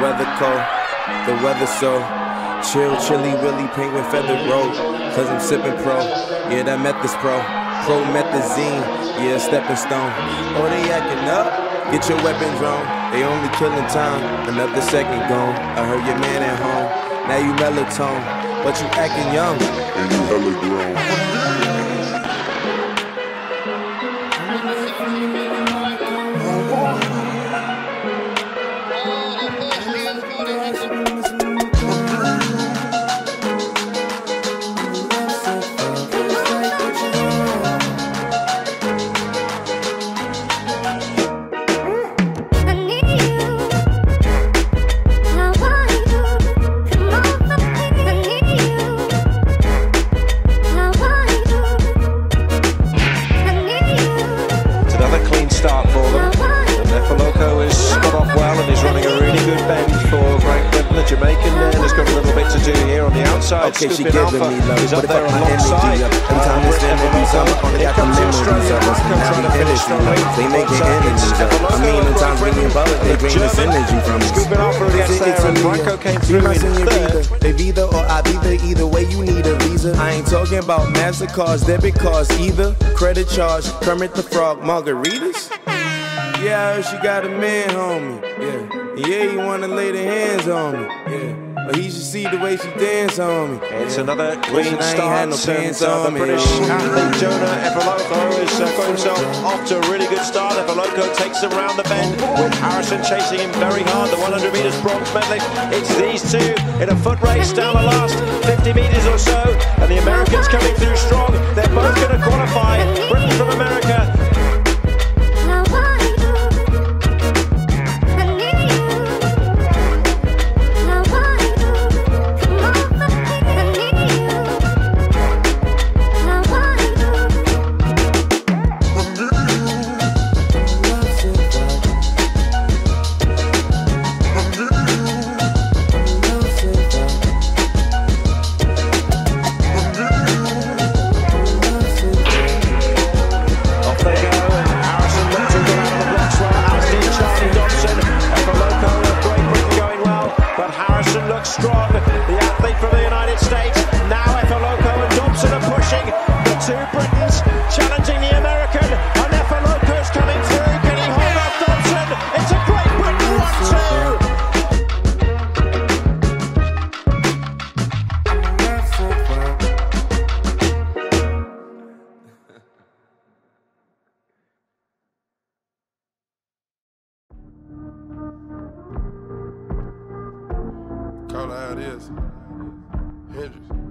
weather cold, the weather so chill, chilly, willy, penguin feather road. Cause I'm sipping pro, yeah, that method's pro. Pro Promethazine, yeah, stepping stone. Oh, they acting up, get your weapons wrong. They only killing time, another second gone. I heard your man at home, now you melatonin, but you acting young. And you hella grown. On the outside. Okay, she giving Alpha me love, but if I my energy up, every uh, time Britt been every summer, Nefaloco. only got the memories of us, now we to finish finish strongly. They making uh, enemies up. I mean, in and times we get bullet, they the drain this energy from us. scooping off through the It's- a- Branco came Be through my senorita. third. They either or I be there. Either way, you need a visa. I ain't talking about Mastercards, debit cards either. Credit charge, Kermit the Frog, margaritas. Yeah, I heard she got a man, homie. Yeah, yeah, you wanna lay the hands on me. Yeah, but he should see the way she dance on me. It's another clean start. no and, pants uh, the me. British athlete Jona Efoloko has uh, got himself off to a really good start. Efaloco takes him round the bend with Harrison chasing him very hard. The 100 metres bronze medley. It's these two in a foot race down the last 50 metres or so. And the Americans coming through strong. Call it how it is. Hendrix.